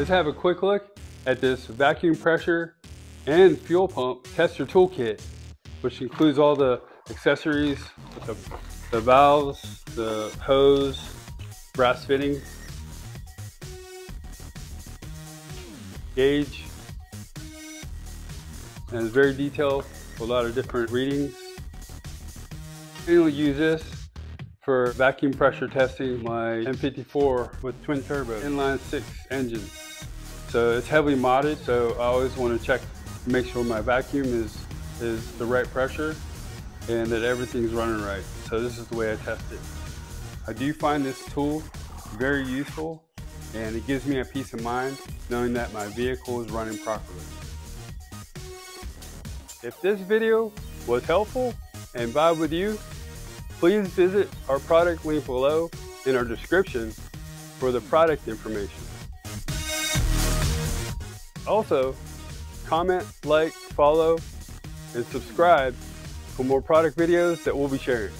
Let's have a quick look at this vacuum pressure and fuel pump tester toolkit, which includes all the accessories, the, the valves, the hose, brass fitting, gauge, and it's very detailed, a lot of different readings. I will use this for vacuum pressure testing my M54 with twin turbo inline six engine. So it's heavily modded, so I always want to check, make sure my vacuum is, is the right pressure and that everything's running right. So this is the way I test it. I do find this tool very useful and it gives me a peace of mind knowing that my vehicle is running properly. If this video was helpful and vibe with you, please visit our product link below in our description for the product information. Also, comment, like, follow, and subscribe for more product videos that we'll be sharing.